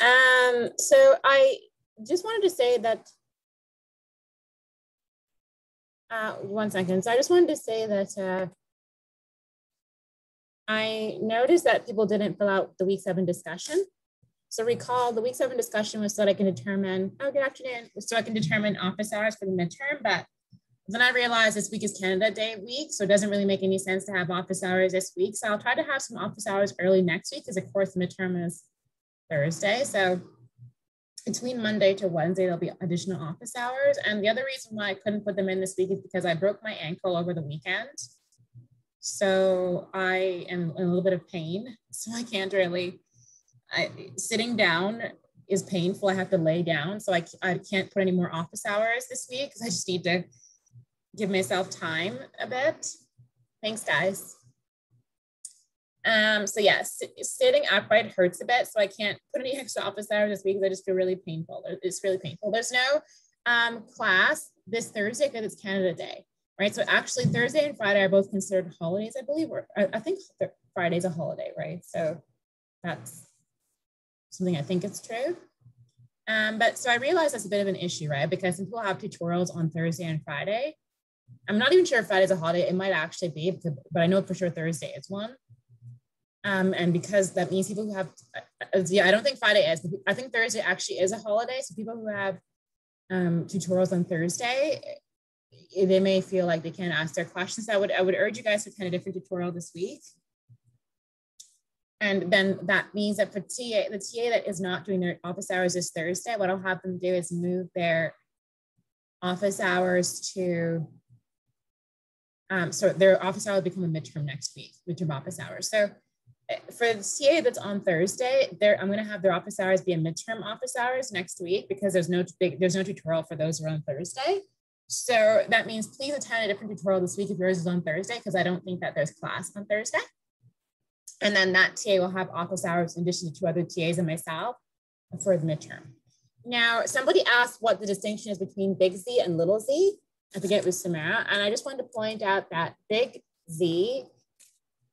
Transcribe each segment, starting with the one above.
Um, so I just wanted to say that, uh, one second. So I just wanted to say that uh, I noticed that people didn't fill out the week seven discussion. So recall the week seven discussion was so that I can determine, oh, good afternoon, so I can determine office hours for the midterm. But then I realized this week is Canada Day week, so it doesn't really make any sense to have office hours this week. So I'll try to have some office hours early next week because of course the midterm is Thursday. So between Monday to Wednesday, there'll be additional office hours. And the other reason why I couldn't put them in this week is because I broke my ankle over the weekend. So I am in a little bit of pain. So I can't really, I, sitting down is painful. I have to lay down. So I, I can't put any more office hours this week because I just need to give myself time a bit. Thanks, guys. Um, so yes, yeah, sitting upright hurts a bit, so I can't put any extra office hours this week because I just feel really painful. It's really painful. There's no um, class this Thursday because it's Canada Day, right? So actually Thursday and Friday are both considered holidays, I believe. Or I think Friday's a holiday, right? So that's something I think it's true. Um, but so I realized that's a bit of an issue, right? Because people have tutorials on Thursday and Friday. I'm not even sure if Friday's a holiday. It might actually be, but I know for sure Thursday is one. Um, and because that means people who have, uh, yeah, I don't think Friday is, I think Thursday actually is a holiday. So people who have um, tutorials on Thursday, eh, they may feel like they can't ask their questions. I would, I would urge you guys to attend a different tutorial this week. And then that means that for TA, the TA that is not doing their office hours this Thursday, what I'll have them do is move their office hours to, um, so their office hour will become a midterm next week, midterm office hours. So for the TA that's on Thursday, there I'm going to have their office hours be a midterm office hours next week because there's no big, there's no tutorial for those who are on Thursday. So that means please attend a different tutorial this week if yours is on Thursday because I don't think that there's class on Thursday. And then that TA will have office hours in addition to two other TAs and myself for the midterm. Now, somebody asked what the distinction is between big Z and little z. I think it was Samara. And I just wanted to point out that big Z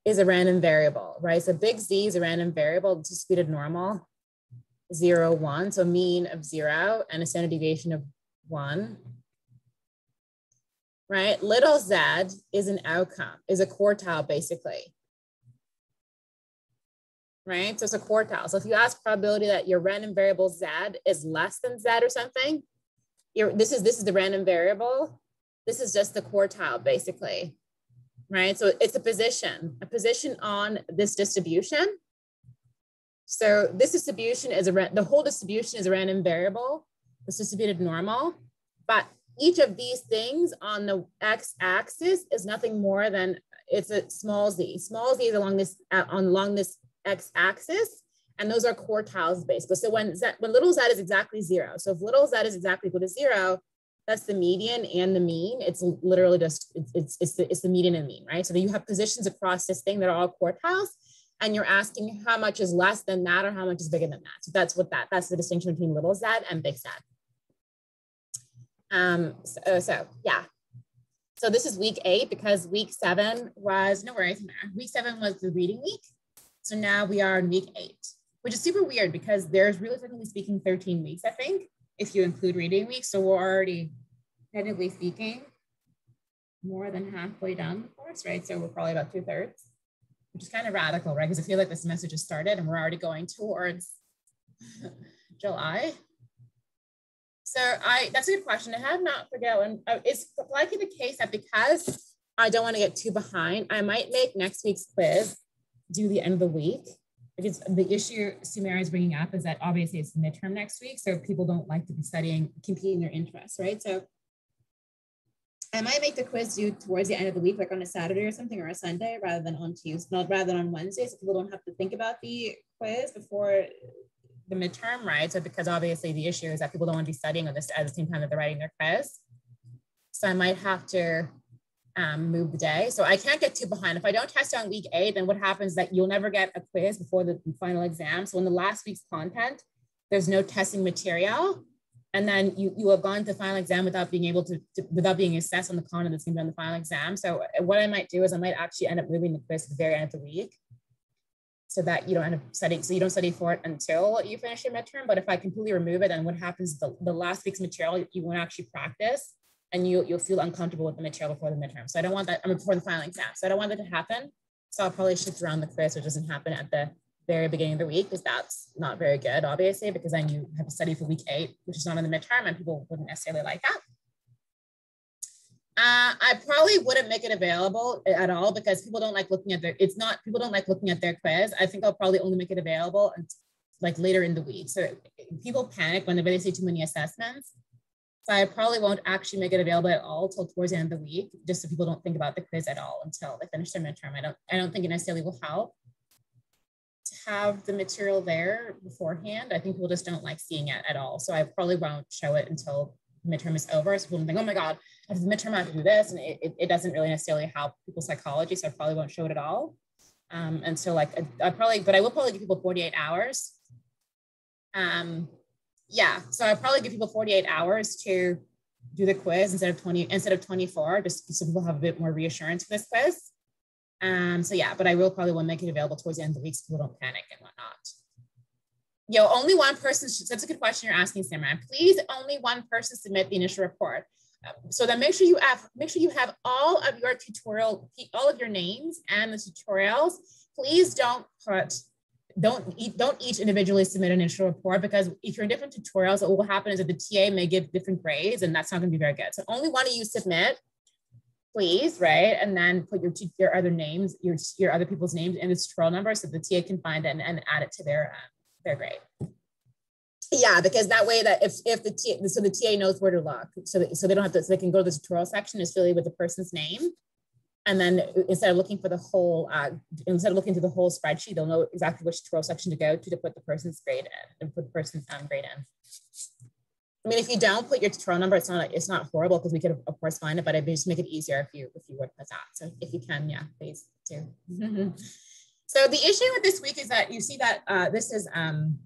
is a random variable, right? So big Z is a random variable, distributed normal, zero, one, so mean of zero and a standard deviation of one, right? Little z is an outcome, is a quartile basically, right? So it's a quartile. So if you ask probability that your random variable z is less than z or something, this is this is the random variable. This is just the quartile basically, right? So it's a position, a position on this distribution. So this distribution is a, the whole distribution is a random variable, this distributed normal, but each of these things on the x-axis is nothing more than it's a small z. Small z is along this uh, along this x-axis, and those are quartiles basically. So when z, when little z is exactly zero, so if little z is exactly equal to zero, that's the median and the mean. It's literally just, it's, it's, it's, the, it's the median and mean, right? So you have positions across this thing that are all quartiles and you're asking how much is less than that or how much is bigger than that. So that's what that, that's the distinction between little z and big z. Um, so, so yeah. So this is week eight because week seven was, no worries, week seven was the reading week. So now we are in week eight, which is super weird because there's really technically speaking 13 weeks, I think if you include reading week. So we're already, technically speaking, more than halfway done the course, right? So we're probably about two thirds, which is kind of radical, right? Because I feel like this semester just started and we're already going towards July. So I, that's a good question. I have not forgotten. Uh, it's likely the case that because I don't want to get too behind, I might make next week's quiz do the end of the week because the issue Sumera is bringing up is that obviously it's midterm next week, so people don't like to be studying, competing their interests, right? So I might make the quiz due towards the end of the week, like on a Saturday or something, or a Sunday, rather than on Tuesday, not rather than on Wednesday, so people don't have to think about the quiz before the midterm, right? So because obviously the issue is that people don't want to be studying on this at the same time that they're writing their quiz. So I might have to um, move the day. So I can't get too behind. If I don't test on week eight, then what happens is that you'll never get a quiz before the final exam. So in the last week's content, there's no testing material. And then you, you have gone to final exam without being able to, to without being assessed on the content that's going to be on the final exam. So what I might do is I might actually end up moving the quiz to the very end of the week. so that you don't end up studying, so you don't study for it until you finish your midterm. But if I completely remove it, then what happens, the, the last week's material, you won't actually practice and you, you'll feel uncomfortable with the material before the midterm. So I don't want that, I mean, before the final exam. So I don't want that to happen. So I'll probably shift around the quiz, which doesn't happen at the very beginning of the week, because that's not very good, obviously, because then you have to study for week eight, which is not in the midterm, and people wouldn't necessarily like that. Uh, I probably wouldn't make it available at all because people don't like looking at their, it's not, people don't like looking at their quiz. I think I'll probably only make it available like later in the week. So people panic when they see too many assessments. So I probably won't actually make it available at all till towards the end of the week, just so people don't think about the quiz at all until they finish their midterm. I don't, I don't think it necessarily will help to have the material there beforehand. I think people just don't like seeing it at all. So I probably won't show it until midterm is over. So people don't think, oh my God, after the midterm, I have to do this. And it, it, it doesn't really necessarily help people's psychology. So I probably won't show it at all. Um, and so like, I, I probably, but I will probably give people 48 hours. Um, yeah, so I probably give people 48 hours to do the quiz instead of 20, instead of 24, just so people have a bit more reassurance for this quiz. Um, so yeah, but I will probably want to make it available towards the end of the week so people don't panic and whatnot yo, only one person, should, that's a good question you're asking, Simran. Please only one person submit the initial report. Um, so then make sure you have, make sure you have all of your tutorial, all of your names and the tutorials. Please don't put, don't eat, don't each individually submit an initial report because if you're in different tutorials, what will happen is that the TA may give different grades and that's not gonna be very good. So only one of you submit, please, right? And then put your, your other names, your, your other people's names and the tutorial number so the TA can find it and, and add it to their, um, they're great. Yeah, because that way that if, if the TA, so the TA knows where to look, so, so they don't have to, so they can go to the tutorial section, is really with the person's name. And then instead of looking for the whole, uh, instead of looking to the whole spreadsheet, they'll know exactly which tutorial section to go to to put the person's grade in and put the person's um, grade in. I mean, if you don't put your tutorial number, it's not it's not horrible because we could of course find it, but it would just make it easier if you if you would put that. So if you can, yeah, please do. So the issue with this week is that you see that uh, this is um,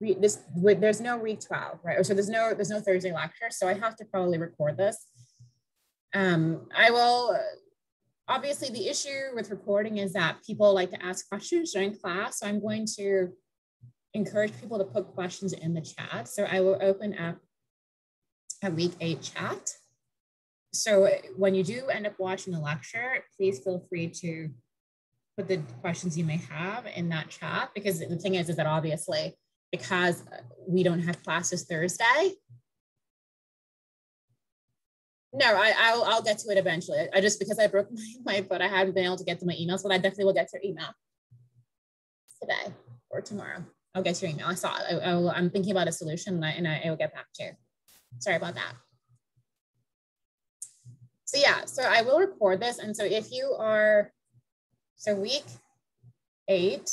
this there's no week 12, right? So there's no there's no Thursday lecture, so I have to probably record this. Um, I will. Obviously, the issue with recording is that people like to ask questions during class. So I'm going to encourage people to put questions in the chat. So I will open up a week eight chat. So when you do end up watching the lecture, please feel free to put the questions you may have in that chat because the thing is, is that obviously because we don't have classes Thursday. No, I, I'll, I'll get to it eventually. I just, because I broke my, my foot, I haven't been able to get to my emails, but I definitely will get to your email today or tomorrow. I'll get to your email. I saw it. I, am thinking about a solution and I, and I will get back to you. Sorry about that. So yeah, so I will record this. And so if you are so week eight,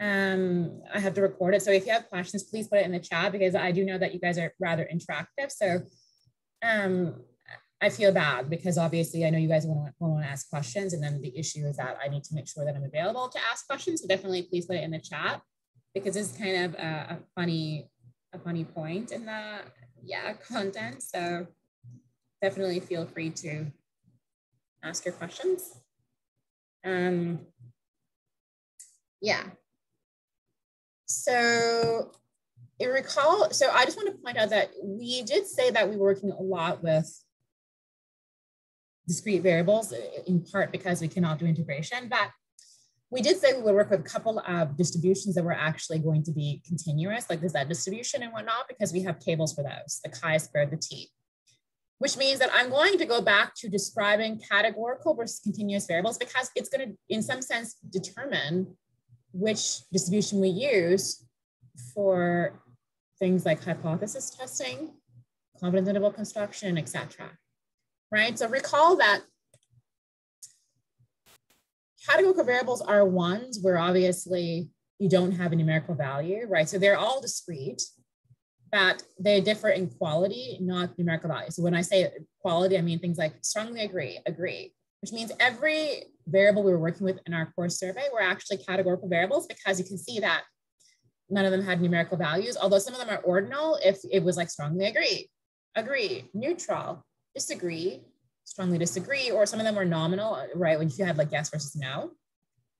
um, I have to record it. So if you have questions, please put it in the chat because I do know that you guys are rather interactive. So um, I feel bad because obviously I know you guys want to, want to ask questions. And then the issue is that I need to make sure that I'm available to ask questions. So definitely please put it in the chat because it's kind of a, a funny, a funny point in the yeah content. So definitely feel free to ask your questions. Um, yeah. So Recall, so I just want to point out that we did say that we were working a lot with discrete variables in part because we cannot do integration, but we did say we would work with a couple of distributions that were actually going to be continuous, like the Z distribution and whatnot, because we have tables for those, the chi-squared, the t which means that I'm going to go back to describing categorical versus continuous variables because it's going to, in some sense, determine which distribution we use for things like hypothesis testing, confidence interval construction, etc. Right? So recall that categorical variables are ones where obviously you don't have a numerical value, right? So they're all discrete but they differ in quality, not numerical value. So when I say quality, I mean things like strongly agree, agree, which means every variable we were working with in our course survey were actually categorical variables because you can see that none of them had numerical values, although some of them are ordinal if it was like strongly agree, agree, neutral, disagree, strongly disagree, or some of them were nominal, right? When you had like yes versus no.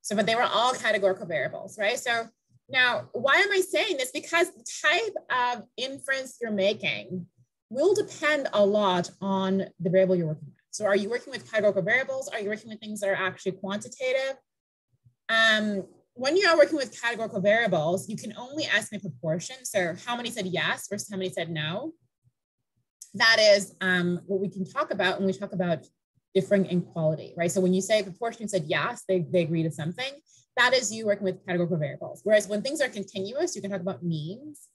So, but they were all categorical variables, right? So now, why am I saying this? Because the type of inference you're making will depend a lot on the variable you're working with. So are you working with categorical variables? Are you working with things that are actually quantitative? Um, when you are working with categorical variables, you can only estimate proportion. So how many said yes versus how many said no. That is um, what we can talk about when we talk about differing in quality, right? So when you say proportion said yes, they, they agree to something, that is you working with categorical variables. Whereas when things are continuous, you can talk about means,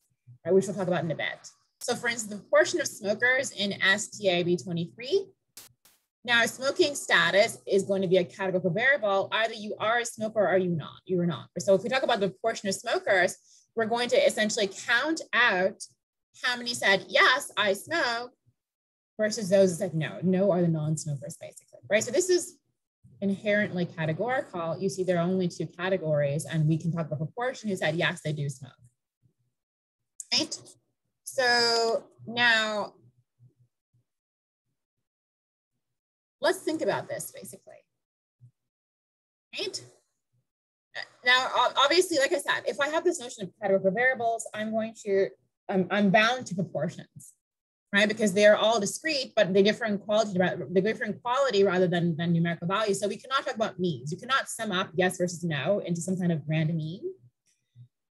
right, which we'll talk about in a bit. So for instance, the proportion of smokers in STAB23 now, smoking status is going to be a categorical variable. Either you are a smoker or you not. You are not. So if we talk about the proportion of smokers, we're going to essentially count out how many said, yes, I smoke, versus those that said no. No are the non-smokers, basically, right? So this is inherently categorical. You see there are only two categories, and we can talk about proportion who said, yes, they do smoke, right? So now let's think about this basically. Right? Now, obviously, like I said, if I have this notion of categorical variables, I'm going to, I'm, I'm bound to proportions, right? Because they're all discrete, but they differ in quality, they differ in quality rather than, than numerical values. So we cannot talk about means. You cannot sum up yes versus no into some kind of random mean.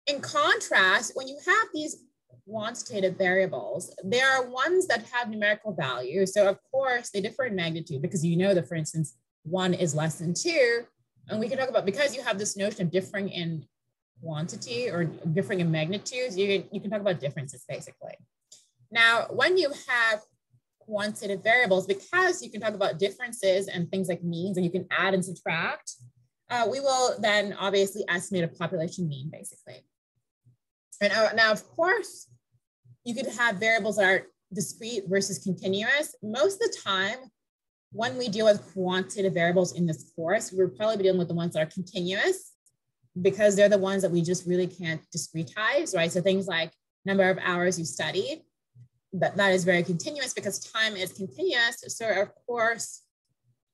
In contrast, when you have these quantitative variables, there are ones that have numerical value. So of course they differ in magnitude because you know that for instance, one is less than two. And we can talk about, because you have this notion of differing in quantity or differing in magnitudes, you can, you can talk about differences basically. Now, when you have quantitative variables, because you can talk about differences and things like means and you can add and subtract, uh, we will then obviously estimate a population mean basically. And uh, now, of course, you could have variables that are discrete versus continuous. Most of the time, when we deal with quantitative variables in this course, we're probably dealing with the ones that are continuous because they're the ones that we just really can't discretize, right? So things like number of hours you studied, that, that is very continuous because time is continuous. So of course,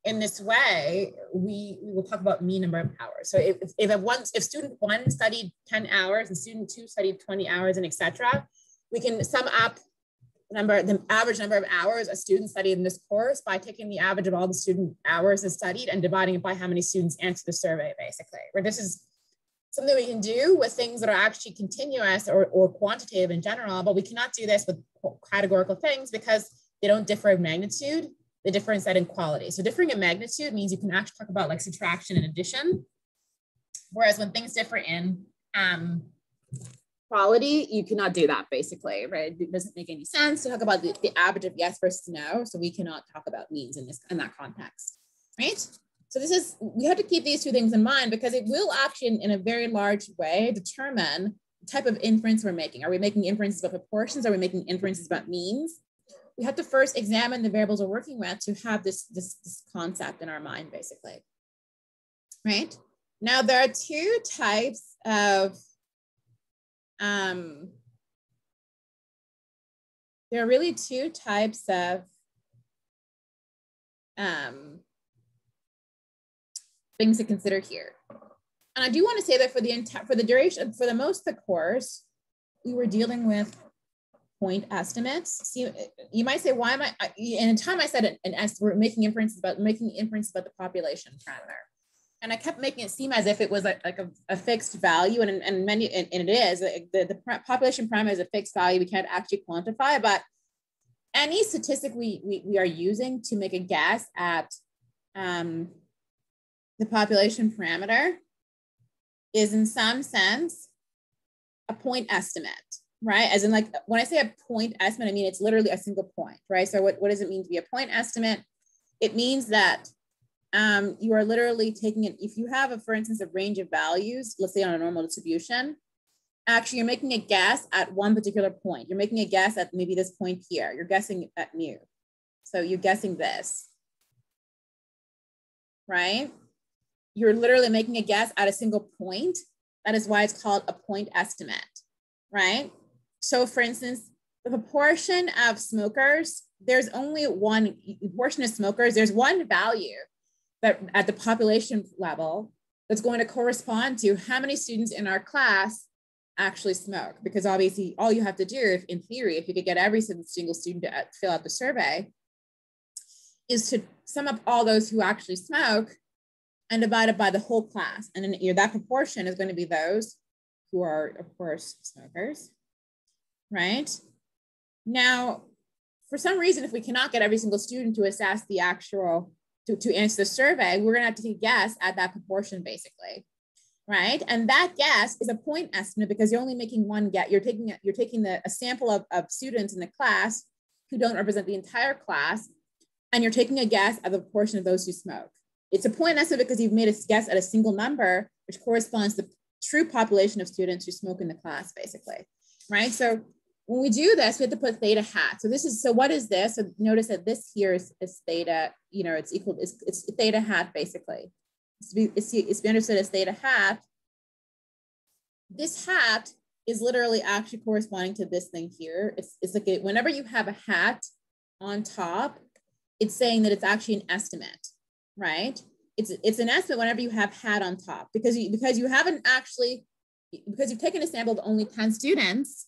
in this way, we, we will talk about mean number of hours. So if, if, if, one, if student one studied 10 hours and student two studied 20 hours and etc., we can sum up the number the average number of hours a student studied in this course by taking the average of all the student hours they studied and dividing it by how many students answered the survey, basically. Where this is something we can do with things that are actually continuous or, or quantitative in general, but we cannot do this with categorical things because they don't differ in magnitude, they differ instead in quality. So differing in magnitude means you can actually talk about like subtraction and addition. Whereas when things differ in um, quality, you cannot do that basically, right? It doesn't make any sense to talk about the, the average of yes versus no. So we cannot talk about means in this in that context, right? So this is, we have to keep these two things in mind because it will actually in a very large way determine the type of inference we're making. Are we making inferences about proportions? Are we making inferences about means? We have to first examine the variables we're working with to have this, this, this concept in our mind, basically, right? Now there are two types of um, there are really two types of um, things to consider here. And I do want to say that for the for the duration, for the most of the course, we were dealing with point estimates. See, you might say, why am I, in time I said an, an S, we're making inferences about, making inferences about the population parameter and I kept making it seem as if it was like, like a, a fixed value, and, and many and, and it is the, the population parameter is a fixed value we can't actually quantify, but any statistic we, we, we are using to make a guess at um, the population parameter is in some sense a point estimate, right? As in like when I say a point estimate, I mean it's literally a single point, right? So what, what does it mean to be a point estimate? It means that um, you are literally taking it, if you have, a, for instance, a range of values, let's say on a normal distribution, actually you're making a guess at one particular point. You're making a guess at maybe this point here. You're guessing at mu. So you're guessing this, right? You're literally making a guess at a single point. That is why it's called a point estimate, right? So for instance, the proportion of smokers, there's only one proportion of smokers, there's one value that at the population level that's going to correspond to how many students in our class actually smoke. Because obviously, all you have to do, if in theory, if you could get every single student to uh, fill out the survey, is to sum up all those who actually smoke and divide it by the whole class. And then you know, that proportion is going to be those who are, of course, smokers, right? Now, for some reason, if we cannot get every single student to assess the actual, to, to answer the survey, we're gonna have to take guess at that proportion basically, right? And that guess is a point estimate because you're only making one get, you're taking, you're taking the, a sample of, of students in the class who don't represent the entire class, and you're taking a guess at the proportion of those who smoke. It's a point estimate because you've made a guess at a single number, which corresponds to the true population of students who smoke in the class, basically, right? So when we do this, we have to put theta hat. So this is, so what is this? So notice that this here is, is theta, you know, it's equal, it's, it's theta hat basically. It's, be, it's, be understood as theta hat. This hat is literally actually corresponding to this thing here. It's, it's like whenever you have a hat on top, it's saying that it's actually an estimate, right? It's, it's an estimate whenever you have hat on top because you, because you haven't actually, because you've taken a sample of only 10 students,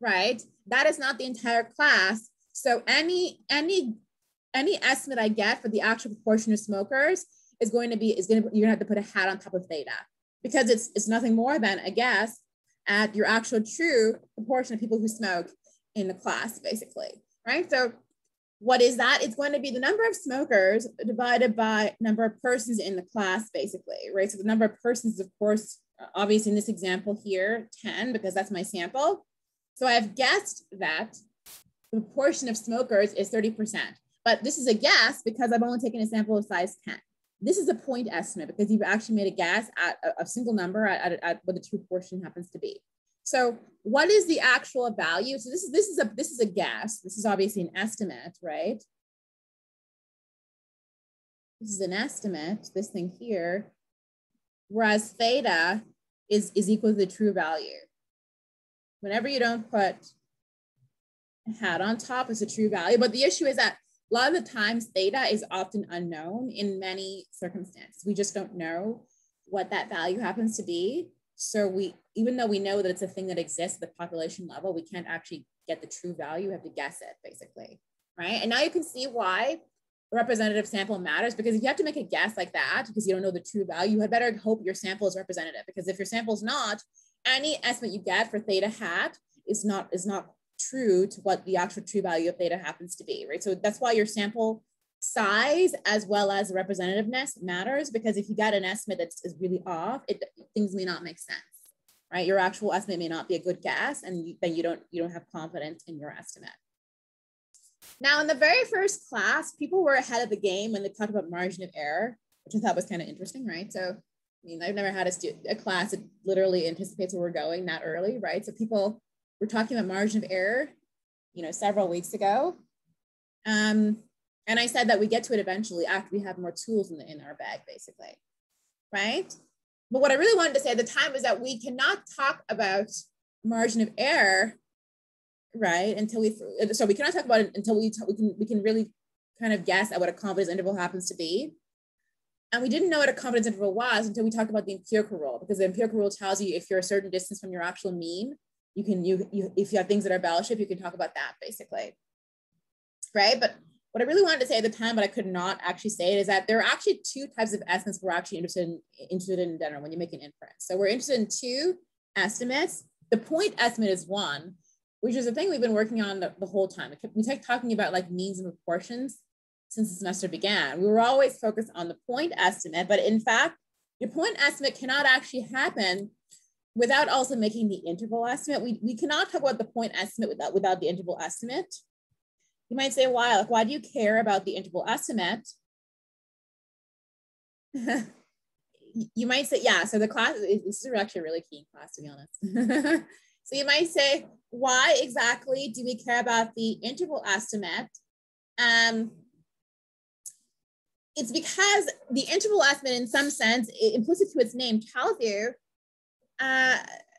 right? That is not the entire class. So any any any estimate I get for the actual proportion of smokers is going to be is going to you're gonna have to put a hat on top of theta because it's it's nothing more than a guess at your actual true proportion of people who smoke in the class, basically, right? So what is that? It's going to be the number of smokers divided by number of persons in the class, basically, right? So the number of persons, of course, obviously in this example here, 10, because that's my sample. So I've guessed that the proportion of smokers is 30%, but this is a guess because I've only taken a sample of size 10. This is a point estimate because you've actually made a guess at a, a single number at, at, at what the true portion happens to be. So what is the actual value? So this is this is a this is a guess. This is obviously an estimate, right? This is an estimate, this thing here. Whereas theta is, is equal to the true value whenever you don't put a hat on top is a true value. But the issue is that a lot of the times theta is often unknown in many circumstances. We just don't know what that value happens to be. So we, even though we know that it's a thing that exists at the population level, we can't actually get the true value. We have to guess it basically, right? And now you can see why representative sample matters because if you have to make a guess like that because you don't know the true value, you had better hope your sample is representative because if your sample is not, any estimate you get for theta hat is not is not true to what the actual true value of theta happens to be, right? So that's why your sample size as well as representativeness matters because if you get an estimate that is really off, it, things may not make sense, right? Your actual estimate may not be a good guess and you, then you don't, you don't have confidence in your estimate. Now in the very first class, people were ahead of the game when they talked about margin of error, which I thought was kind of interesting, right? So I mean, I've never had a, stu- a class that literally anticipates where we're going that early, right? So people were talking about margin of error, you know, several weeks ago. Um, and I said that we get to it eventually after we have more tools in, the, in our bag, basically, right? But what I really wanted to say at the time is that we cannot talk about margin of error, right? Until we, so we cannot talk about it until we, we can, we can really kind of guess at what a confidence interval happens to be. And we didn't know what a confidence interval was until we talked about the empirical rule, because the empirical rule tells you if you're a certain distance from your actual mean, you can, you, you if you have things that are bell shaped, you can talk about that basically. Right. But what I really wanted to say at the time, but I could not actually say it, is that there are actually two types of estimates we're actually interested in, interested in general when you make an inference. So we're interested in two estimates. The point estimate is one, which is the thing we've been working on the, the whole time. We kept talking about like means and proportions since the semester began. We were always focused on the point estimate, but in fact, your point estimate cannot actually happen without also making the interval estimate. We, we cannot talk about the point estimate without, without the interval estimate. You might say, why? Like, why do you care about the interval estimate? you might say, yeah, so the class, this is actually a really keen class, to be honest. so you might say, why exactly do we care about the interval estimate? Um, it's because the interval estimate, in some sense, implicit to its name, tells you uh,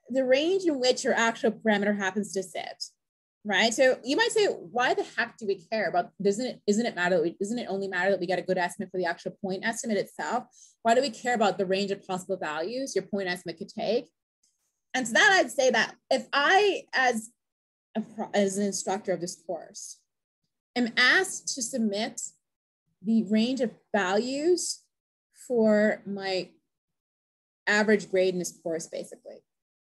the range in which your actual parameter happens to sit, right? So you might say, why the heck do we care about? Doesn't it? Isn't it matter? We, doesn't it only matter that we get a good estimate for the actual point estimate itself? Why do we care about the range of possible values your point estimate could take? And to that, I'd say that if I, as a, as an instructor of this course, am asked to submit the range of values for my average grade in this course, basically.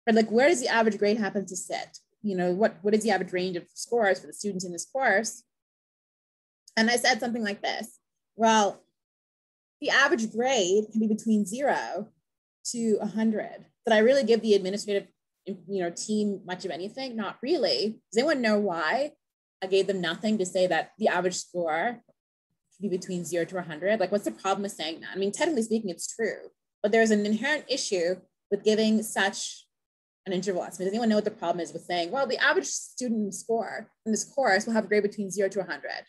But like, where does the average grade happen to sit? You know, what, what is the average range of scores for the students in this course? And I said something like this, well, the average grade can be between zero to 100. Did I really give the administrative you know, team much of anything? Not really. Does anyone know why I gave them nothing to say that the average score be between zero to 100. Like, what's the problem with saying that? I mean, technically speaking, it's true, but there's an inherent issue with giving such an interval estimate. Does anyone know what the problem is with saying, well, the average student score in this course will have a grade between zero to 100? I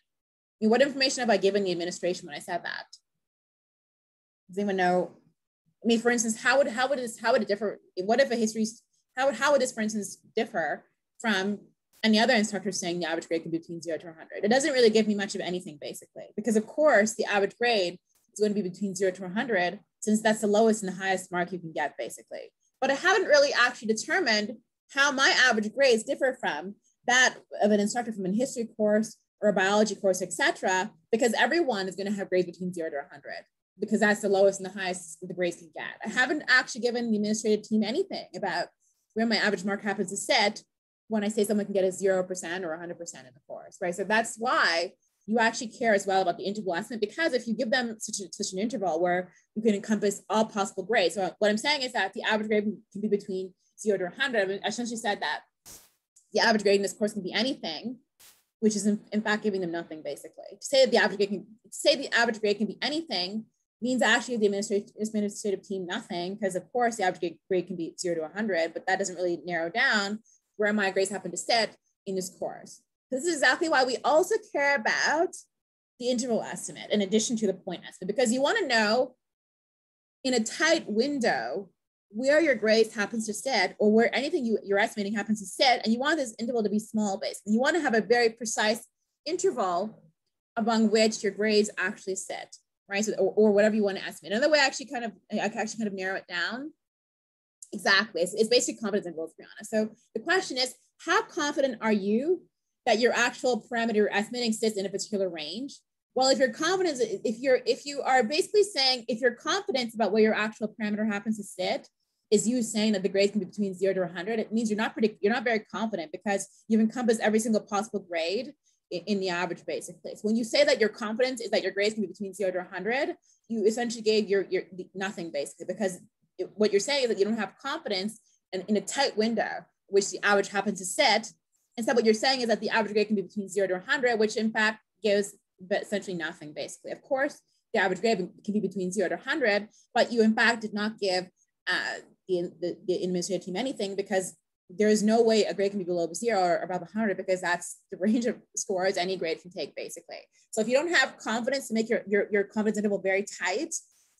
mean, what information have I given the administration when I said that? Does anyone know? I mean, for instance, how would how would this how would it differ? What if a history how would how would this, for instance, differ from and the other instructor saying the average grade can be between zero to 100. It doesn't really give me much of anything basically, because of course the average grade is going to be between zero to 100 since that's the lowest and the highest mark you can get basically. But I haven't really actually determined how my average grades differ from that of an instructor from a history course or a biology course, etc., because everyone is going to have grades between zero to 100 because that's the lowest and the highest the grades can get. I haven't actually given the administrative team anything about where my average mark happens to sit when I say someone can get a 0% or 100% in the course, right? So that's why you actually care as well about the interval estimate because if you give them such, a, such an interval where you can encompass all possible grades. So what I'm saying is that the average grade can be between 0 to 100. I essentially said that the average grade in this course can be anything, which is in, in fact giving them nothing basically. To say that the average grade can say the average grade can be anything means actually the administrative, administrative team nothing because of course the average grade can be 0 to 100, but that doesn't really narrow down where my grades happen to sit in this course. This is exactly why we also care about the interval estimate in addition to the point estimate, because you want to know in a tight window where your grades happens to sit or where anything you, you're estimating happens to sit. And you want this interval to be small based. You want to have a very precise interval among which your grades actually sit, right? So, or, or whatever you want to estimate. Another way I actually kind of, I actually kind of narrow it down Exactly. It's, it's basic confidence intervals, honest. So the question is, how confident are you that your actual parameter estimating sits in a particular range? Well, if your confidence, if you're, if you are basically saying, if your confidence about where your actual parameter happens to sit is you saying that the grades can be between zero to 100, it means you're not pretty, you're not very confident because you've encompassed every single possible grade in, in the average basically. So when you say that your confidence is that your grades can be between zero to 100, you essentially gave your, your nothing basically because what you're saying is that you don't have confidence in, in a tight window, which the average happens to set. Instead, what you're saying is that the average grade can be between zero to 100, which in fact gives but essentially nothing, basically. Of course, the average grade can be between zero to 100, but you in fact did not give uh, the, the, the administrative team anything because there is no way a grade can be below zero or above 100 because that's the range of scores any grade can take basically. So if you don't have confidence to make your, your, your confidence interval very tight,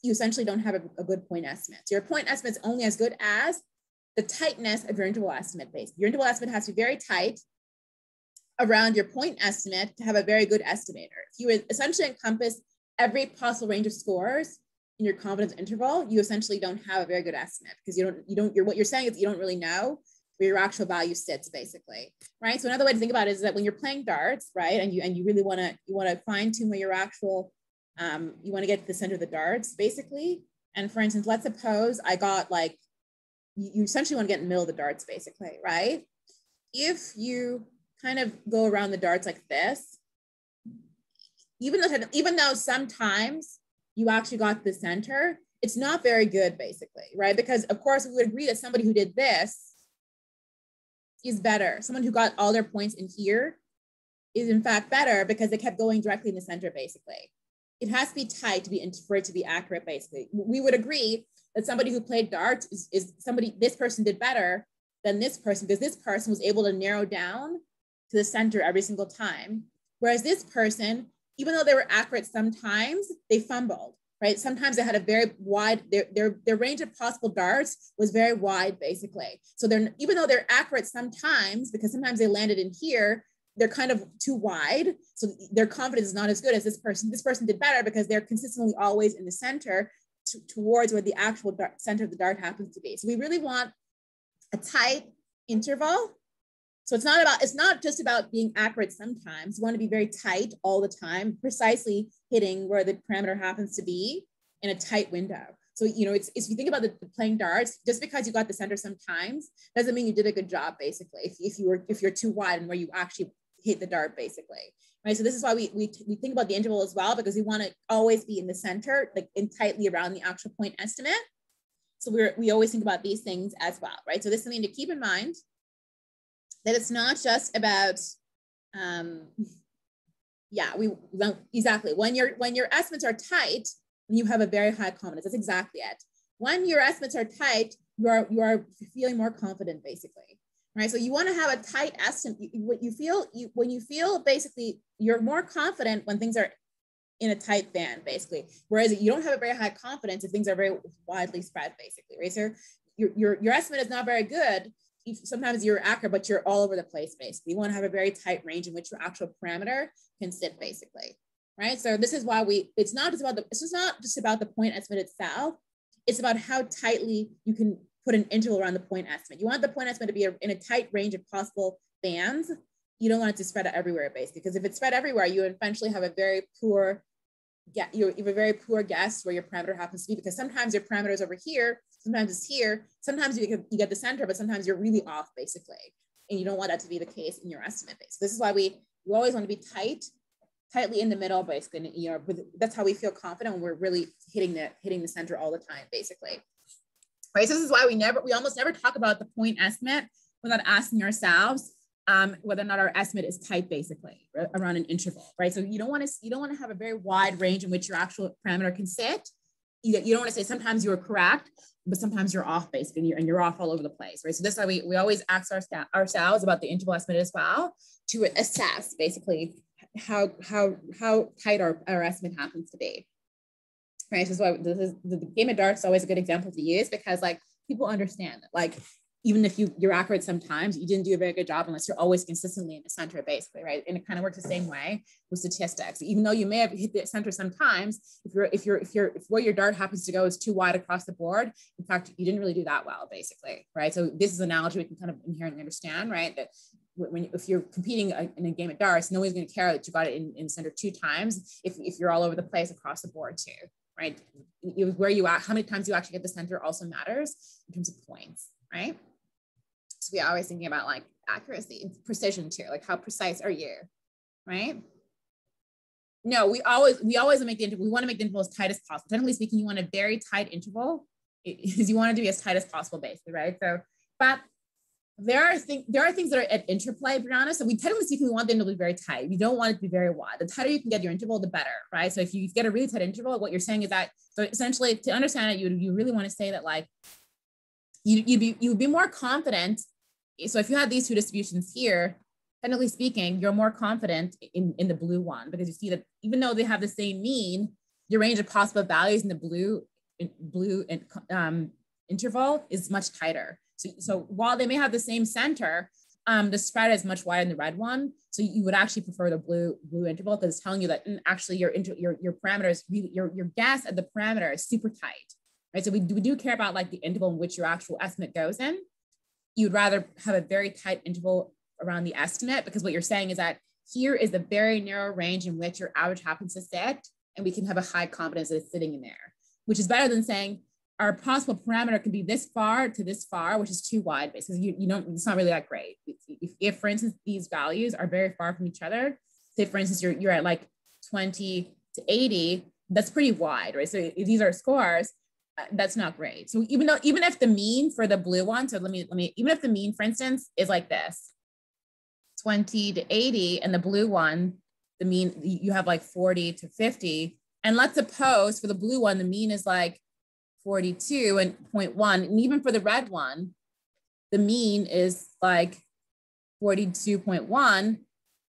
you essentially don't have a, a good point estimate. So your point estimate is only as good as the tightness of your interval estimate base. Your interval estimate has to be very tight around your point estimate to have a very good estimator. If you essentially encompass every possible range of scores in your confidence interval, you essentially don't have a very good estimate because you don't, you don't, you're, what you're saying is you don't really know where your actual value sits basically, right? So another way to think about it is that when you're playing darts, right, and you, and you really wanna, you wanna fine tune where your actual um, you want to get to the center of the darts basically. And for instance, let's suppose I got like, you essentially want to get in the middle of the darts basically, right? If you kind of go around the darts like this, even though, even though sometimes you actually got the center, it's not very good basically, right? Because of course we would agree that somebody who did this is better. Someone who got all their points in here is in fact better because they kept going directly in the center basically it has to be tight to be for it to be accurate basically we would agree that somebody who played darts is, is somebody this person did better than this person because this person was able to narrow down to the center every single time whereas this person even though they were accurate sometimes they fumbled right? Sometimes they had a very wide, their, their, their range of possible darts was very wide, basically. So they're, even though they're accurate sometimes, because sometimes they landed in here, they're kind of too wide. So their confidence is not as good as this person. This person did better because they're consistently always in the center towards where the actual center of the dart happens to be. So we really want a tight interval. So it's not about, it's not just about being accurate sometimes. You want to be very tight all the time, precisely hitting where the parameter happens to be in a tight window. So, you know, it's, if you think about the, the, playing darts, just because you got the center sometimes doesn't mean you did a good job, basically. If, if you were, if you're too wide and where you actually hit the dart, basically right? So this is why we, we, we think about the interval as well, because we want to always be in the center, like in tightly around the actual point estimate. So we're, we always think about these things as well, right? So this is something to keep in mind that it's not just about, um, yeah, we exactly when your when your estimates are tight, you have a very high confidence. That's exactly it. When your estimates are tight, you are you are feeling more confident, basically right? So you want to have a tight estimate. What you feel, you when you feel basically you're more confident when things are in a tight band, basically. Whereas you don't have a very high confidence if things are very widely spread, basically, right? So your your, your estimate is not very good. Sometimes you're accurate, but you're all over the place, basically. You want to have a very tight range in which your actual parameter can sit, basically, right? So this is why we. It's not just about the. It's just not just about the point estimate itself. It's about how tightly you can put an interval around the point estimate. You want the point estimate to be in a tight range of possible bands. You don't want it to spread out everywhere, basically, because if it's spread everywhere, you eventually have a very poor get you have a very poor guess where your parameter happens to be because sometimes your parameter is over here, sometimes it's here, sometimes you get, you get the center, but sometimes you're really off basically. And you don't want that to be the case in your estimate base. This is why we, we always want to be tight, tightly in the middle, basically. You know, that's how we feel confident when we're really hitting the hitting the center all the time, basically right? So this is why we never, we almost never talk about the point estimate without asking ourselves um, whether or not our estimate is tight, basically right, around an interval, right? So you don't want to, you don't want to have a very wide range in which your actual parameter can sit. You, you don't want to say sometimes you're correct, but sometimes you're off basically and you're, and you're off all over the place, right? So this is why we, we always ask our, ourselves about the interval estimate as well to assess basically how, how, how tight our, our estimate happens to be right? This is why this is the, game of darts is always a good example to use because like people understand that like even if you you're accurate sometimes you didn't do a very good job unless you're always consistently in the center basically right? And it kind of works the same way with statistics. Even though you may have hit the center sometimes if you're if you're if you're if where your dart happens to go is too wide across the board in fact you didn't really do that well basically right? So this is an analogy we can kind of inherently understand right? That when if you're competing uh, in a game of darts no one's going to care that you got it in, in center two times if, if you're all over the place across the board too right? Where you are, how many times you actually get the center also matters in terms of points, right? So we're always thinking about like accuracy, precision too, like how precise are you, right? No, we always we always make the interval. We want to make the interval as tight as possible. Generally speaking, you want a very tight interval. because you want it to be as tight as possible, basically, right? So, but there are things there are things that are at interplay, Brianna. So we technically speaking, we want the interval to be very tight. We don't want it to be very wide. The tighter you can get your interval, the better, right? So if you get a really tight interval, what you're saying is that so essentially to understand it, you you really want to say that like you you'd be you'd be more confident. So if you had these two distributions here, technically speaking, you're more confident in, in the blue one because you see that even though they have the same mean, your range of possible values in the blue in blue and um, interval is much tighter. So, so while they may have the same center, um, the spread is much wider than the red one. So you would actually prefer the blue blue interval because it's telling you that mm, actually your inter, your your parameters really your your guess at the parameter is super tight, right? So we do, we do care about like the interval in which your actual estimate goes in. You'd rather have a very tight interval around the estimate because what you're saying is that here is the very narrow range in which your average happens to sit, and we can have a high confidence that it's sitting in there, which is better than saying our possible parameter can be this far to this far, which is too wide because you, you don't, it's not really that great. If, if, for instance, these values are very far from each other, say for instance, you're, you're at like 20 to 80, that's pretty wide, right? So these are scores, uh, that's not great. So even though, even if the mean for the blue one, so let me, let me, even if the mean, for instance, is like this, 20 to 80 and the blue one, the mean, you have like 40 to 50. And let's suppose for the blue one, the mean is like 42 and 0.1. And even for the red one, the mean is like 42.1.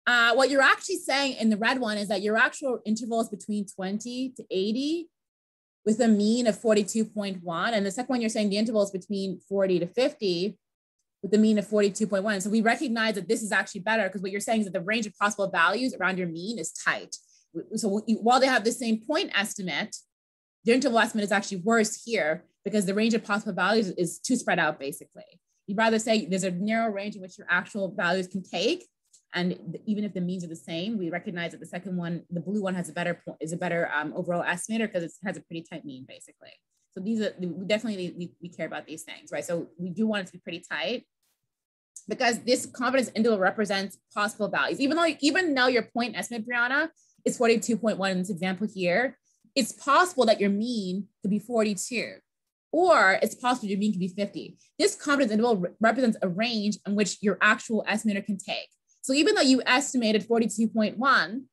Uh, what you're actually saying in the red one is that your actual interval is between 20 to 80, with a mean of 42.1. And the second one, you're saying the interval is between 40 to 50 with a mean of 42.1. So we recognize that this is actually better because what you're saying is that the range of possible values around your mean is tight. So while they have the same point estimate, the interval estimate is actually worse here because the range of possible values is too spread out basically. You'd rather say there's a narrow range in which your actual values can take. And even if the means are the same, we recognize that the second one, the blue one has a better point, is a better um, overall estimator because it has a pretty tight mean basically. So these are we definitely we, we care about these things, right? So we do want it to be pretty tight because this confidence interval represents possible values. Even though even though your point estimate, Brianna, is 42.1 in this example here, it's possible that your mean could be 42 or it's possible your mean could be 50. This confidence interval re- represents a range in which your actual estimator can take. So even though you estimated 42.1,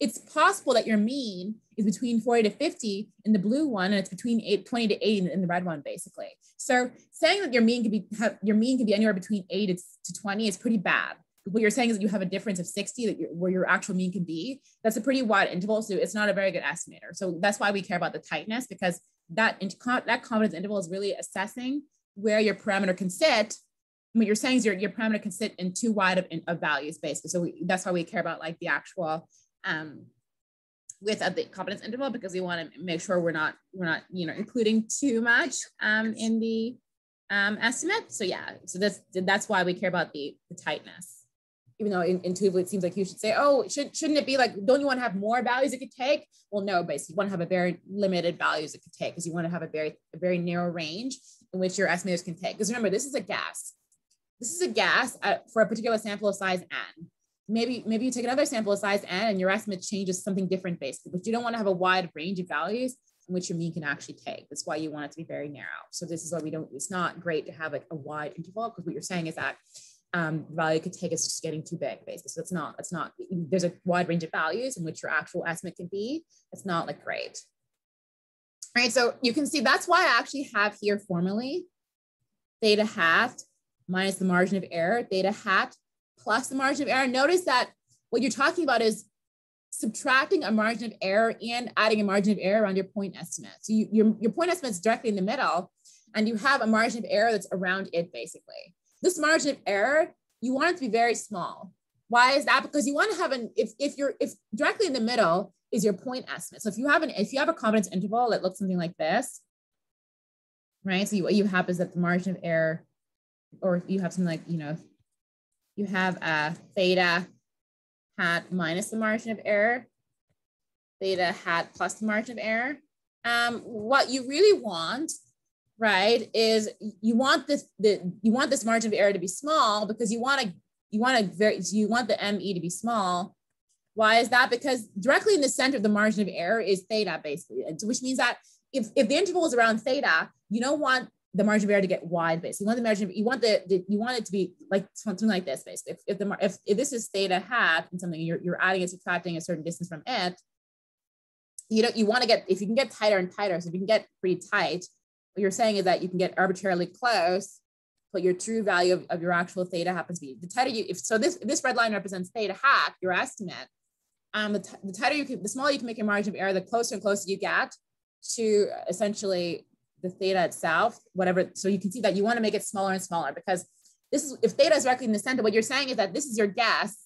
it's possible that your mean is between 40 to 50 in the blue one, and it's between 8, 20 to 80 in the red one, basically. So saying that your mean could be have, your mean could be anywhere between 8 to 20 is pretty bad. What you're saying is that you have a difference of 60 that where your actual mean can be. That's a pretty wide interval, so it's not a very good estimator. So that's why we care about the tightness because that that confidence interval is really assessing where your parameter can sit what you're saying is your, your parameter can sit in too wide of, of values basically. So we, that's why we care about like the actual um, width of the confidence interval because we want to make sure we're not we're not you know including too much um, in the um, estimate. So yeah, so that's that's why we care about the, the tightness. Even though in, intuitively it seems like you should say, oh, should, shouldn't it be like, don't you want to have more values it could take? Well, no, basically you want to have a very limited values it could take because you want to have a very, a very narrow range in which your estimators can take. Because remember, this is a guess. This is a guess at, for a particular sample of size n maybe maybe you take another sample of size n and your estimate changes something different basically, but you don't want to have a wide range of values in which your mean can actually take. That's why you want it to be very narrow. So this is why we don't, it's not great to have like a wide interval because what you're saying is that um, value could take is just getting too big basically. So it's not, it's not, there's a wide range of values in which your actual estimate can be. It's not like great. Right, so you can see that's why I actually have here formally theta hat minus the margin of error, theta hat plus the margin of error. Notice that what you're talking about is subtracting a margin of error and adding a margin of error around your point estimate. So you, your, your point estimate is directly in the middle and you have a margin of error that's around it basically. This margin of error, you want it to be very small. Why is that? Because you want to have an, if, if you're, if directly in the middle is your point estimate. So if you have an, if you have a confidence interval that looks something like this, right? So you, what you have is that the margin of error, or you have something like, you know, you have a theta hat minus the margin of error, theta hat plus the margin of error. Um, what you really want, right, is you want this the you want this margin of error to be small because you want to you want to very you want the ME to be small. Why is that? Because directly in the center of the margin of error is theta, basically, which means that if, if the interval is around theta, you don't want the margin of error to get wide basically. You want the margin, of, you want the, the, you want it to be like something like this basically. If, if the if, if this is theta hat and something you're, you're adding and subtracting a certain distance from it, you don't you want to get, if you can get tighter and tighter, so if you can get pretty tight, what you're saying is that you can get arbitrarily close, but your true value of, of your actual theta happens to be the tighter you, if so this, this red line represents theta hat, your estimate. Um, the, the tighter you can, the smaller you can make your margin of error, the closer and closer you get to essentially the theta itself, whatever. So you can see that you want to make it smaller and smaller because this is, if theta is directly in the center, what you're saying is that this is your guess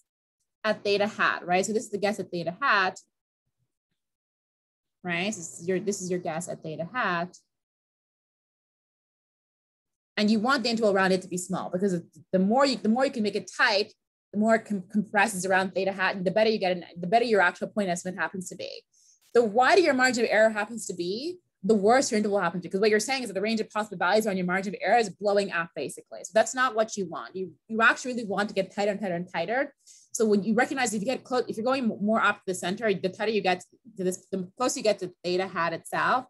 at theta hat, right? So this is the guess at theta hat, right? This is your, this is your guess at theta hat. And you want the interval around it to be small because the more you, the more you can make it tight, the more it com compresses around theta hat, and the better you get, the better your actual point estimate happens to be. The wider your margin of error happens to be, the worse your interval happens to. Because what you're saying is that the range of possible values on your margin of error is blowing up basically. So that's not what you want. You, you actually really want to get tighter and tighter and tighter. So when you recognize if you get close, if you're going more up to the center, the tighter you get to this, the closer you get to theta hat itself,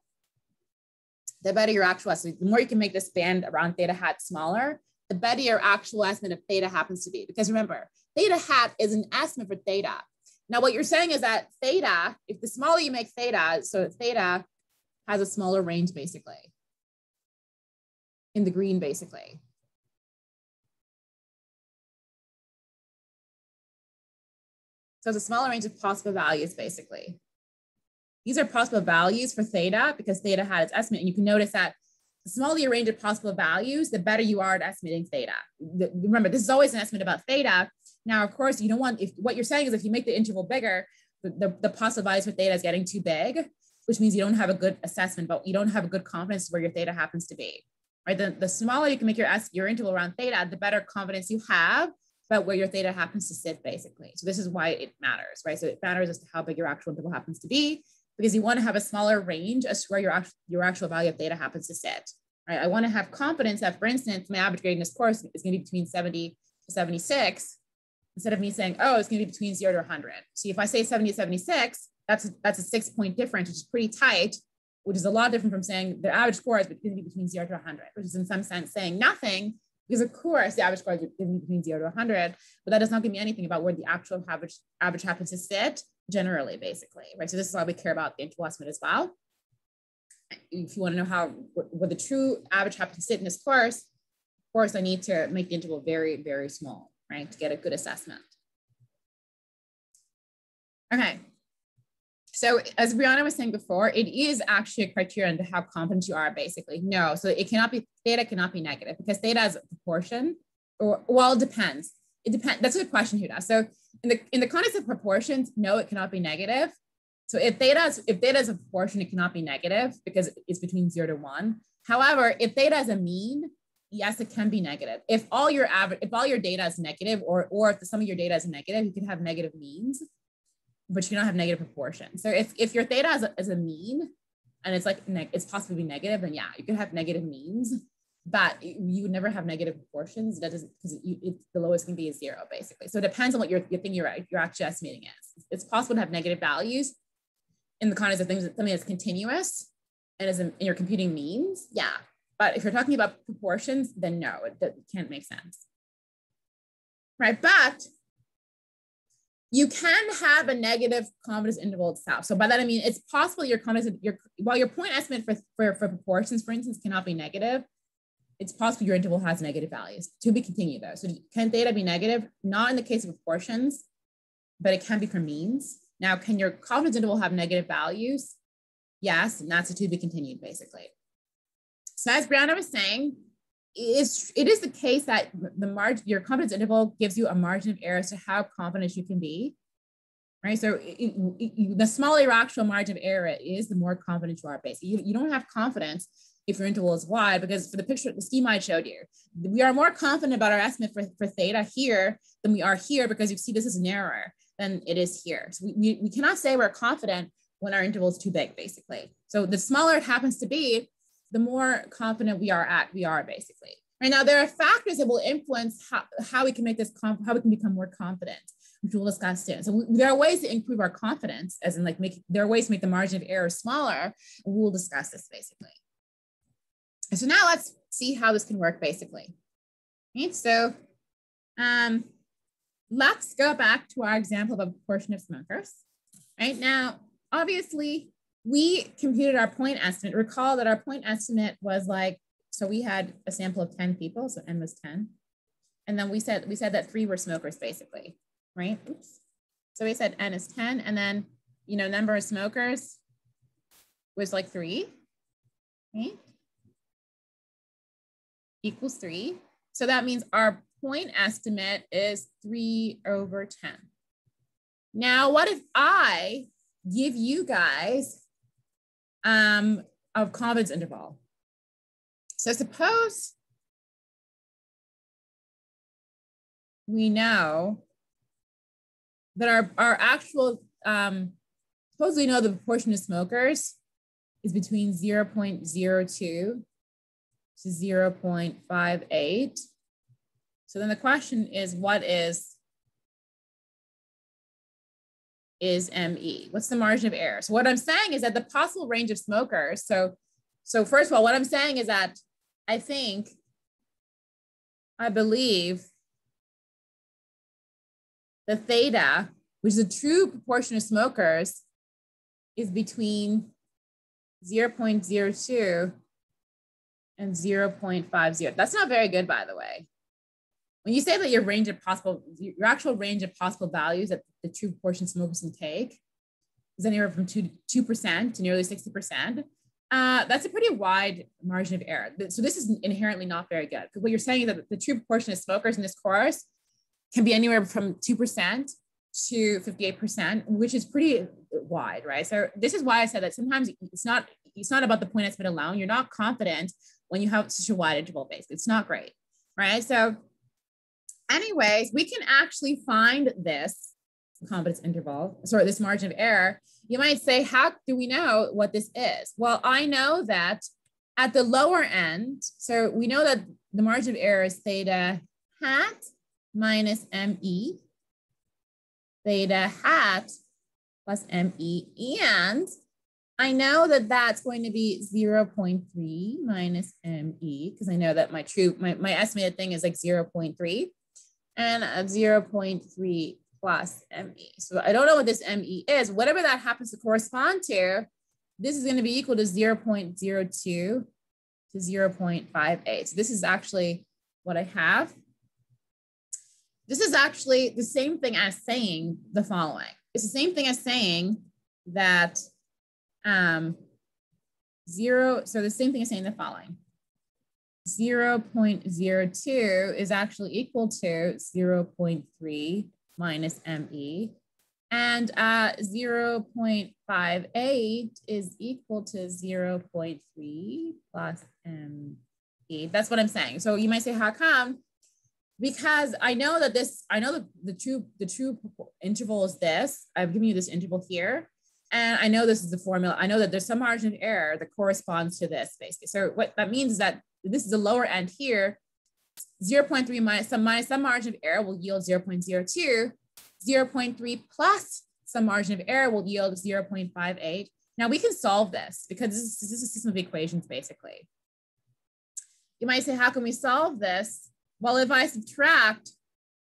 the better your actual estimate. The more you can make this band around theta hat smaller, the better your actual estimate of theta happens to be. Because remember, theta hat is an estimate for theta. Now, what you're saying is that theta, if the smaller you make theta, so theta has a smaller range basically in the green basically. So it's a smaller range of possible values basically. These are possible values for theta because theta had its estimate. And you can notice that the smaller your range of possible values, the better you are at estimating theta. The, remember, this is always an estimate about theta. Now, of course, you don't want, if what you're saying is if you make the interval bigger, the, the, the possible values for theta is getting too big, which means you don't have a good assessment, but you don't have a good confidence where your theta happens to be. Right? The, the smaller you can make your, your interval around theta, the better confidence you have about where your theta happens to sit, basically. So this is why it matters, right? So it matters as to how big your actual interval happens to be, because you want to have a smaller range as to where your, actual, your actual value of theta happens to sit, right? I want to have confidence that, for instance, my average grade in this course is going to be between 70 to 76, instead of me saying, oh, it's going to be between zero to 100. So if I say 70 to 76, that's, that's a six point difference, which is pretty tight, which is a lot different from saying the average score is going to be between zero to 100, which is in some sense saying nothing, because of course the average score is going to be between zero to 100, but that does not give me anything about where the actual average, average happens to sit generally, basically, right? So this is why we care about the interval estimate as well. If you want to know how what the true average happens to sit in this course, of course, I need to make the interval very, very small, right, to get a good assessment. Okay. So as Brianna was saying before, it is actually a criterion to how confident you are, basically. No, so it cannot be, theta cannot be negative because theta is a proportion, or well, it depends. It depends. That's a good question, Huda. So in the in the context of proportions, no, it cannot be negative. So if theta is if theta is a proportion, it cannot be negative because it's between zero to one. However, if theta is a mean, yes, it can be negative. If all your average, if all your data is negative, or or if some of your data is negative, you can have negative means, but you don't have negative proportions. So if if your theta is a, is a mean, and it's like it's possibly negative, then yeah, you can have negative means but you would never have negative proportions. That doesn't because the lowest can be a zero basically. So it depends on what your, your thing you're you're actually estimating is. It's possible to have negative values in the context of things something that's continuous and is in, in your computing means, yeah. But if you're talking about proportions, then no, it, that can't make sense. Right, but you can have a negative confidence interval itself. So by that I mean it's possible your confidence your while your point estimate for, for, for proportions, for instance, cannot be negative it's possible your interval has negative values. To be continued though. So can theta be negative? Not in the case of proportions, but it can be for means. Now, can your confidence interval have negative values? Yes, and that's a to be continued basically. So as Brianna was saying, it's, it is the case that the margin, your confidence interval gives you a margin of error as to how confident you can be, right? So it, it, the smaller your actual margin of error is, the more confident you are basically. You, you don't have confidence if your interval is wide, because for the picture, the schema I showed you, we are more confident about our estimate for, for theta here than we are here because you see this is narrower than it is here. So we, we, we cannot say we're confident when our interval is too big, basically. So the smaller it happens to be, the more confident we are at, we are basically. Right now, there are factors that will influence how, how we can make this, how we can become more confident, which we'll discuss soon. So we, there are ways to improve our confidence, as in like make, there are ways to make the margin of error smaller, we'll discuss this basically. So now let's see how this can work basically. Right, so um, let's go back to our example of a proportion of smokers. Right now, obviously, we computed our point estimate. Recall that our point estimate was like, so we had a sample of 10 people, so n was 10. And then we said we said that three were smokers basically, right? Oops. So we said n is 10, and then you know, number of smokers was like three, right? Equals three. So that means our point estimate is three over 10. Now, what if I give you guys um, a confidence interval? So suppose we know that our, our actual, um, suppose we know the proportion of smokers is between 0.02 to 0.58. So then the question is, what is, is ME? What's the margin of error? So what I'm saying is that the possible range of smokers, so, so first of all, what I'm saying is that I think, I believe the theta, which is the true proportion of smokers, is between 0.02 and 0.50. That's not very good, by the way. When you say that your range of possible, your actual range of possible values that the true proportion smokers can take is anywhere from 2 2% to nearly 60%. Uh, that's a pretty wide margin of error. So this is inherently not very good because what you're saying is that the true proportion of smokers in this course can be anywhere from 2% to 58%, which is pretty wide, right? So this is why I said that sometimes it's not it's not about the point estimate alone. You're not confident when you have such a wide interval base. It's not great, right? So anyways, we can actually find this confidence interval, sorry, this margin of error. You might say, how do we know what this is? Well, I know that at the lower end, so we know that the margin of error is theta hat minus ME, theta hat plus ME, and I know that that's going to be 0.3 minus ME because I know that my true, my, my estimated thing is like 0.3 and a 0.3 plus ME. So I don't know what this ME is. Whatever that happens to correspond to, this is going to be equal to 0.02 to 0.58. So this is actually what I have. This is actually the same thing as saying the following. It's the same thing as saying that um, zero, so the same thing as saying the following. 0.02 is actually equal to 0.3 minus ME. And uh, 0.58 is equal to 0.3 plus ME. That's what I'm saying. So you might say, how come? Because I know that this, I know that the true, the true interval is this. I've given you this interval here. And I know this is the formula. I know that there's some margin of error that corresponds to this basically. So what that means is that this is the lower end here. 0.3 minus some minus some margin of error will yield 0.02. 0.3 plus some margin of error will yield 0.58. Now we can solve this because this is, this is a system of equations basically. You might say, how can we solve this? Well, if I subtract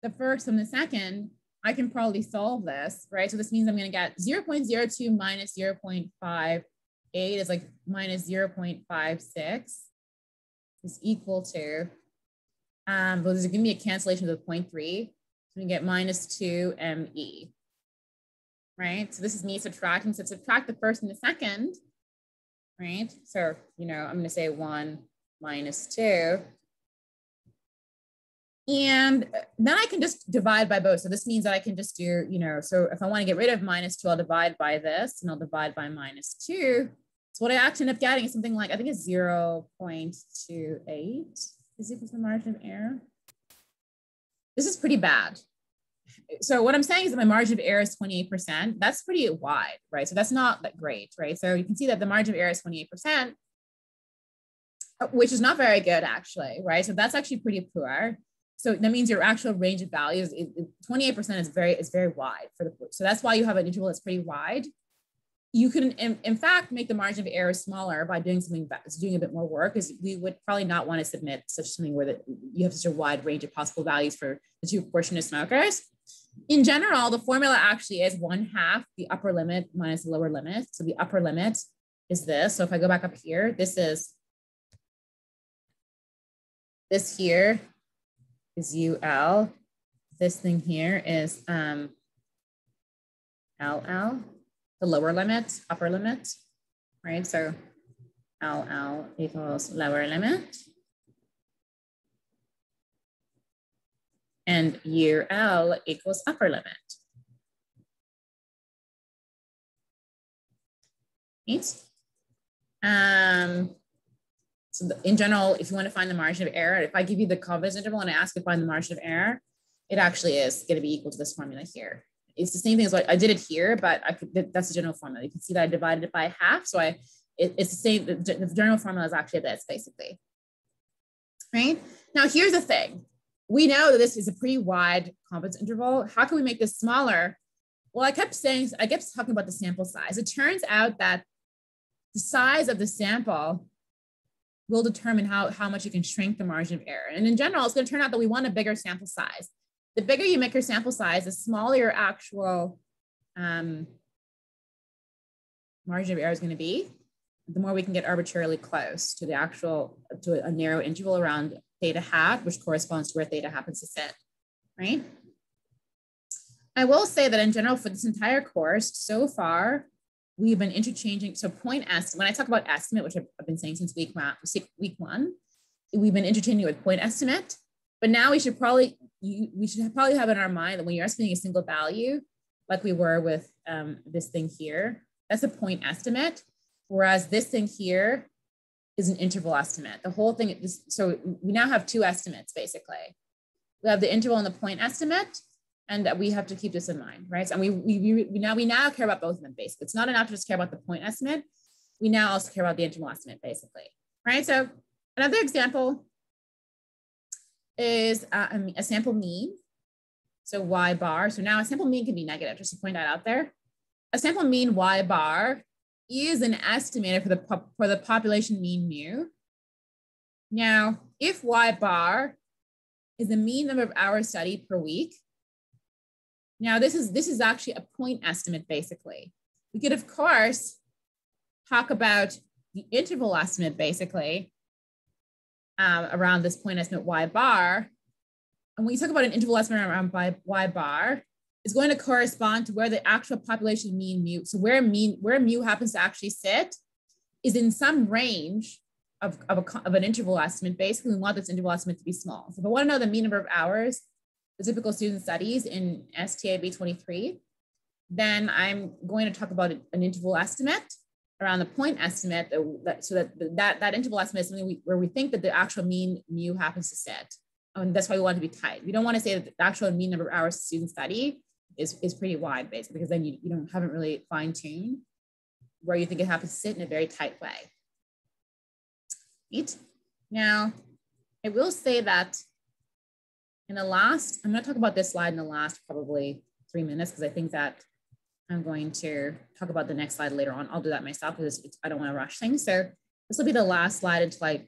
the first from the second, I can probably solve this, right? So this means I'm going to get 0.02 minus 0.58 is like minus 0.56 is equal to, um, but there's going to be a cancellation of the 0.3. So we get minus 2 ME, right? So this is me subtracting. So subtract the first and the second, right? So, you know, I'm going to say 1 minus 2 and uh, then I can just divide by both. So this means that I can just do, you know, so if I want to get rid of minus two, I'll divide by this and I'll divide by minus two. So what I actually end up getting is something like, I think it's 0 0.28 is equal to the margin of error. This is pretty bad. So what I'm saying is that my margin of error is 28%. That's pretty wide, right? So that's not that great, right? So you can see that the margin of error is 28%, uh, which is not very good actually, right? So that's actually pretty poor. So that means your actual range of values, is, 28% is very, is very wide for the, so that's why you have an interval that's pretty wide. You can, in, in fact, make the margin of error smaller by doing something, doing a bit more work, because we would probably not want to submit such something where that you have such a wide range of possible values for the two portion of smokers. In general, the formula actually is one half the upper limit minus the lower limit. So the upper limit is this. So if I go back up here, this is this here is UL. This thing here is um, LL, the lower limit, upper limit, right? So LL equals lower limit. And UL equals upper limit. Right? Um, so in general, if you want to find the margin of error, if I give you the confidence interval and I ask you to find the margin of error, it actually is going to be equal to this formula here. It's the same thing as what I did it here, but I could, that's the general formula. You can see that I divided it by half. So I, it, it's the same, the, the general formula is actually this basically. Right? Now here's the thing. We know that this is a pretty wide confidence interval. How can we make this smaller? Well, I kept saying, I kept talking about the sample size. It turns out that the size of the sample will determine how, how much you can shrink the margin of error. And in general, it's going to turn out that we want a bigger sample size. The bigger you make your sample size, the smaller your actual um, margin of error is going to be, the more we can get arbitrarily close to the actual, to a narrow interval around theta hat, which corresponds to where theta happens to sit, right? I will say that in general for this entire course, so far, we've been interchanging. So point estimate, when I talk about estimate, which I've, I've been saying since week one, week one, we've been interchanging with point estimate. But now we should probably, you, we should probably have in our mind that when you're estimating a single value, like we were with um, this thing here, that's a point estimate. Whereas this thing here is an interval estimate. The whole thing is, so we now have two estimates basically. We have the interval and the point estimate, and that we have to keep this in mind, right? And we, we, we now we now care about both of them basically. It's not enough to just care about the point estimate. We now also care about the interval estimate basically, right? So another example is uh, a sample mean. So y bar. So now a sample mean can be negative, just to point that out there. A sample mean y bar is an estimator for the, for the population mean mu. Now, if y bar is the mean number of hours studied per week, now this is, this is actually a point estimate basically. We could of course talk about the interval estimate basically um, around this point estimate y bar. And when you talk about an interval estimate around by y bar, it's going to correspond to where the actual population mean mu. So where mean where mu happens to actually sit is in some range of, of, a, of an interval estimate. Basically, we want this interval estimate to be small. So if I want to know the mean number of hours the typical student studies in STAB 23, then I'm going to talk about an interval estimate around the point estimate that, so that, that that interval estimate is something we, where we think that the actual mean mu happens to sit. And that's why we want to be tight. We don't want to say that the actual mean number of hours student study is, is pretty wide based because then you, you don't haven't really fine tuned where you think it happens to sit in a very tight way. Right? Now, I will say that in the last, I'm going to talk about this slide in the last probably three minutes because I think that I'm going to talk about the next slide later on. I'll do that myself because I don't want to rush things. So this will be the last slide until I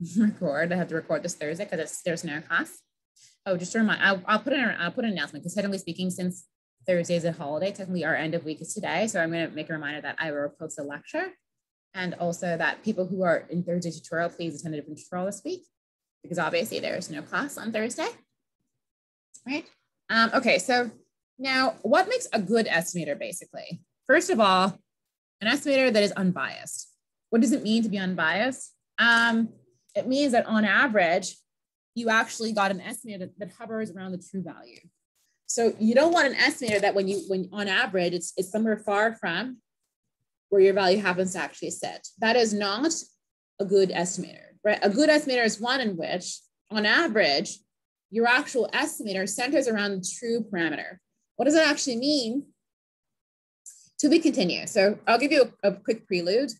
record. I have to record this Thursday because there's no class. Oh, just a reminder, I'll, I'll put in I'll put an announcement because technically speaking, since Thursday is a holiday, technically our end of week is today. So I'm going to make a reminder that I will post a lecture and also that people who are in Thursday tutorial, please attend a different tutorial this week because obviously there's no class on Thursday, right? Um, okay, so now what makes a good estimator basically? First of all, an estimator that is unbiased. What does it mean to be unbiased? Um, it means that on average, you actually got an estimator that, that hovers around the true value. So you don't want an estimator that when you, when on average, it's, it's somewhere far from where your value happens to actually sit. That is not a good estimator, right? A good estimator is one in which, on average, your actual estimator centers around the true parameter. What does that actually mean? To be continued. So I'll give you a, a quick prelude.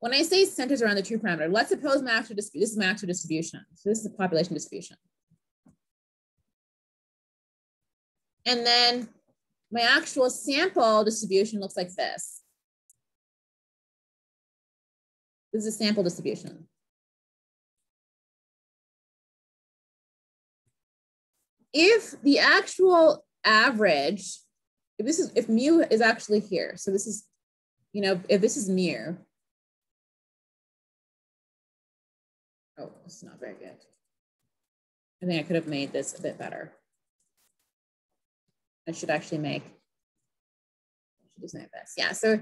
When I say centers around the true parameter, let's suppose my actual distribution, this is my actual distribution. So this is the population distribution. And then my actual sample distribution looks like this. This is a sample distribution. If the actual average, if this is, if mu is actually here, so this is, you know, if this is mu, oh, is not very good. I think I could have made this a bit better. I should actually make, I should just make this. Yeah, so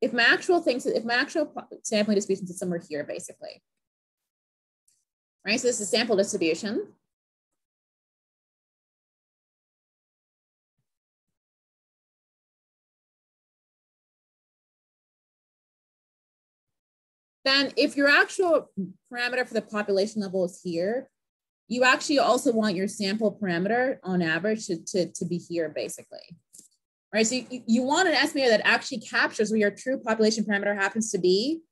if my actual things, if my actual sampling distribution is somewhere here, basically, right? So this is sample distribution. Then if your actual parameter for the population level is here, you actually also want your sample parameter on average to, to, to be here basically. Right, so you, you want an estimator that actually captures where your true population parameter happens to be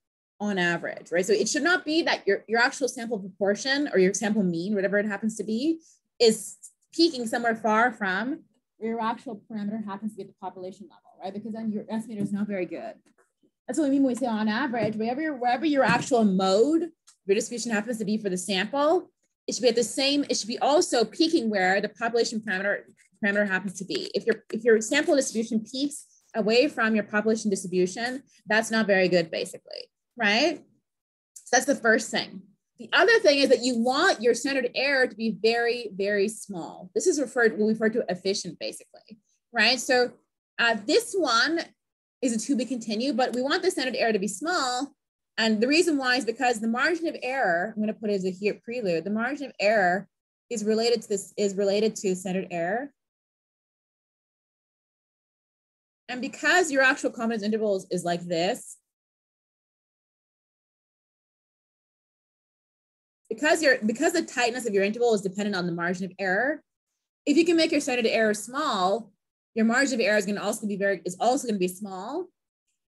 on average, right? So it should not be that your, your actual sample proportion or your sample mean, whatever it happens to be, is peaking somewhere far from your actual parameter happens to be at the population level, right? Because then your estimator is not very good. That's what we mean when we say on average, wherever your, wherever your actual mode your distribution happens to be for the sample, it should be at the same, it should be also peaking where the population parameter parameter happens to be. If your if your sample distribution peaks away from your population distribution, that's not very good, basically, right? So that's the first thing. The other thing is that you want your standard error to be very, very small. This is referred, we refer to efficient, basically, right? So uh, this one is a to be continued, but we want the standard error to be small. And the reason why is because the margin of error, I'm going to put it as a here prelude, the margin of error is related to this, is related to standard error. And because your actual confidence intervals is, like this, because your because the tightness of your interval is dependent on the margin of error, if you can make your standard error small, your margin of error is going to also be very is also going to be small,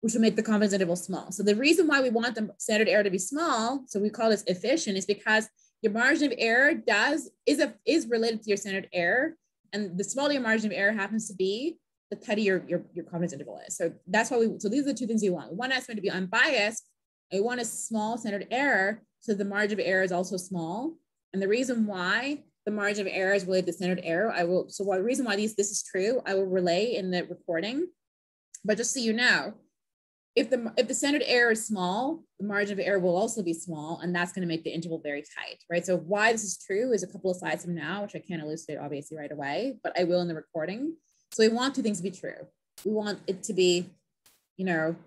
which will make the confidence interval small. So the reason why we want the standard error to be small, so we call this efficient, is because your margin of error does is a is related to your standard error, and the smaller your margin of error happens to be, the tighter your, your, your confidence interval is. So that's why we, so these are the two things we want. We want estimate to be unbiased. We want a small standard error. So the margin of error is also small. And the reason why the margin of error is really the standard error, I will, so the reason why these, this is true, I will relay in the recording. But just so you know, if the, if the standard error is small, the margin of error will also be small, and that's going to make the interval very tight, right? So why this is true is a couple of slides from now, which I can't elucidate obviously right away, but I will in the recording. So we want two things to be true. We want it to be, you know,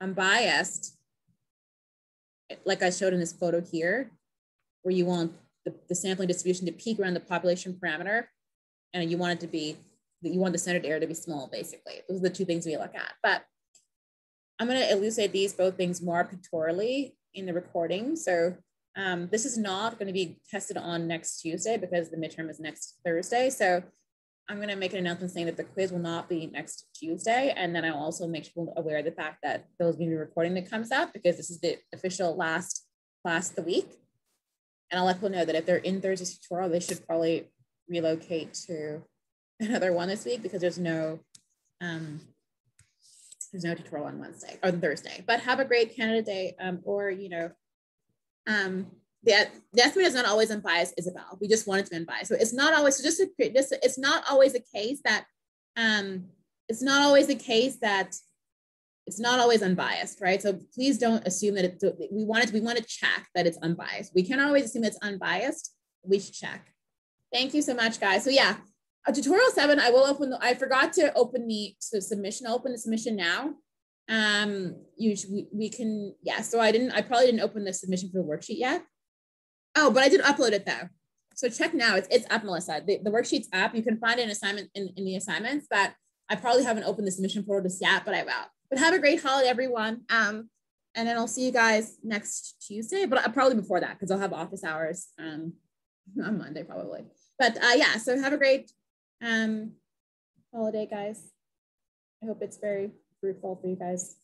unbiased, like I showed in this photo here, where you want the, the sampling distribution to peak around the population parameter, and you want it to be, you want the standard error to be small, basically. Those are the two things we look at. But I'm going to elucidate these both things more pictorially in the recording. So um, this is not going to be tested on next Tuesday because the midterm is next Thursday. So I'm going to make an announcement saying that the quiz will not be next Tuesday. And then I'll also make people aware of the fact that there will be a recording that comes out because this is the official last class of the week. And I'll let people know that if they're in Thursday's tutorial, they should probably relocate to another one this week because there's no um, there's no tutorial on Wednesday or Thursday. But have a great Canada Day um, or, you know, um, the, the estimate is not always unbiased, Isabel. We just want it to be unbiased. So it's not always so just to, this. It's not always the case that um, it's not always the case that it's not always unbiased, right? So please don't assume that it, we want it. We want to check that it's unbiased. We can't always assume it's unbiased. We should check. Thank you so much, guys. So yeah, a tutorial seven. I will open. The, I forgot to open the so submission. I'll open the submission now. Um, you we, we can yeah. So I didn't. I probably didn't open the submission for the worksheet yet. Oh, but I did upload it though. So check now, it's, it's up, Melissa. The, the worksheet's up. You can find an assignment in, in the assignments, but I probably haven't opened the submission portal just yet, but I will. But have a great holiday, everyone. Um, and then I'll see you guys next Tuesday, but uh, probably before that because I'll have office hours um, on Monday probably. But uh, yeah, so have a great um, holiday, guys. I hope it's very fruitful for you guys.